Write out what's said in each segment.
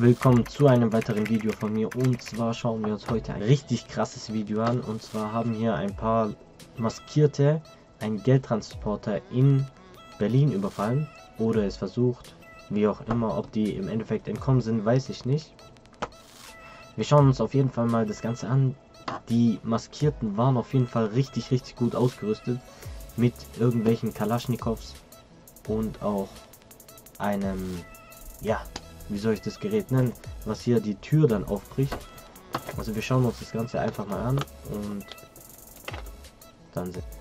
Willkommen zu einem weiteren Video von mir und zwar schauen wir uns heute ein richtig krasses Video an und zwar haben hier ein paar Maskierte einen Geldtransporter in Berlin überfallen oder es versucht, wie auch immer, ob die im Endeffekt entkommen sind, weiß ich nicht. Wir schauen uns auf jeden Fall mal das Ganze an. Die Maskierten waren auf jeden Fall richtig, richtig gut ausgerüstet mit irgendwelchen Kalaschnikows und auch einem, ja, wie soll ich das Gerät nennen, was hier die Tür dann aufbricht. Also wir schauen uns das Ganze einfach mal an und dann sehen.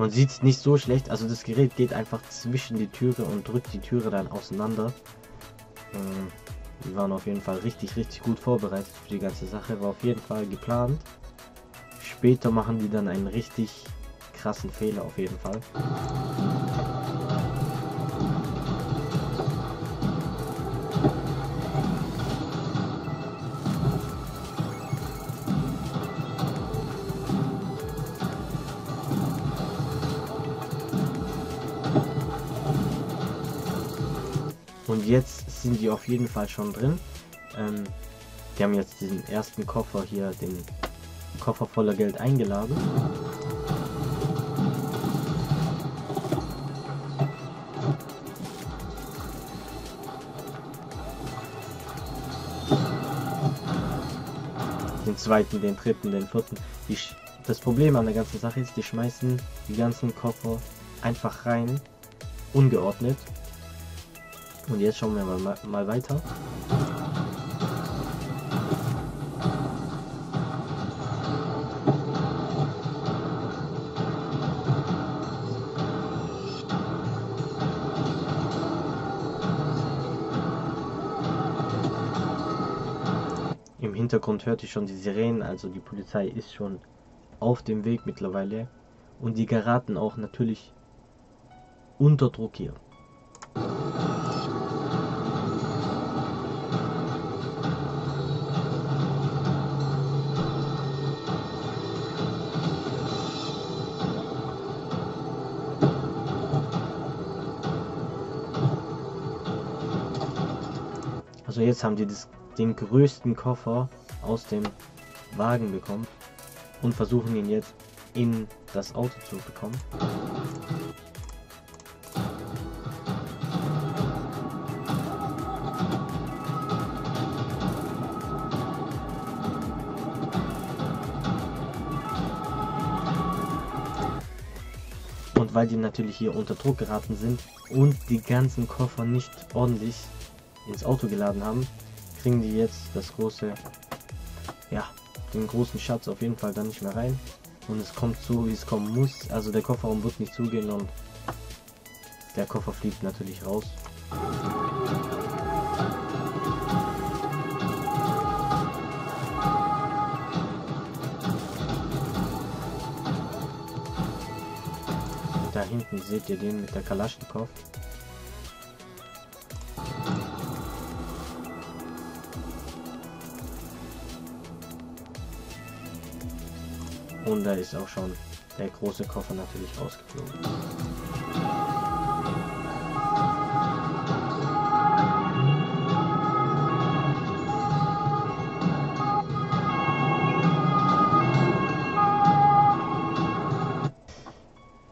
Man sieht es nicht so schlecht, also das Gerät geht einfach zwischen die Türe und drückt die Türe dann auseinander. Ähm, wir waren auf jeden Fall richtig, richtig gut vorbereitet für die ganze Sache, war auf jeden Fall geplant. Später machen die dann einen richtig krassen Fehler auf jeden Fall. Und jetzt sind die auf jeden Fall schon drin. Ähm, die haben jetzt diesen ersten Koffer hier, den Koffer voller Geld eingeladen. Den zweiten, den dritten, den vierten. Die, das Problem an der ganzen Sache ist, die schmeißen die ganzen Koffer einfach rein, ungeordnet und jetzt schauen wir mal, mal weiter. Im Hintergrund hört ihr schon die Sirenen, also die Polizei ist schon auf dem Weg mittlerweile. Und die geraten auch natürlich unter Druck hier. Also jetzt haben die das, den größten Koffer aus dem Wagen bekommen und versuchen ihn jetzt in das Auto zu bekommen. Und weil die natürlich hier unter Druck geraten sind und die ganzen Koffer nicht ordentlich ins Auto geladen haben, kriegen die jetzt das große, ja, den großen Schatz auf jeden Fall dann nicht mehr rein. Und es kommt so, wie es kommen muss. Also der Kofferraum wird nicht zugehen und der Koffer fliegt natürlich raus. Da hinten seht ihr den mit der Kalaschnikow. Und da ist auch schon der große Koffer natürlich rausgeflogen.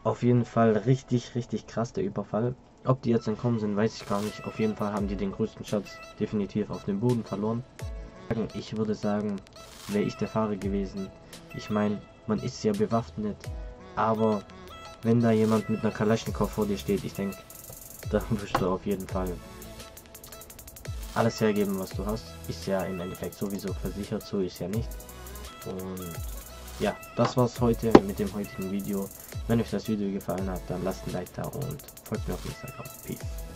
Auf jeden Fall richtig, richtig krass der Überfall. Ob die jetzt entkommen sind, weiß ich gar nicht. Auf jeden Fall haben die den größten Schatz definitiv auf dem Boden verloren. Ich würde sagen, wäre ich der Fahrer gewesen. Ich meine, man ist ja bewaffnet, aber wenn da jemand mit einer Kalaschnikow vor dir steht, ich denke, da wirst du auf jeden Fall alles hergeben, was du hast. Ist ja im Endeffekt sowieso versichert, so ist ja nicht. Und ja, das war's heute mit dem heutigen Video. Wenn euch das Video gefallen hat, dann lasst ein Like da und folgt mir auf Instagram. Peace.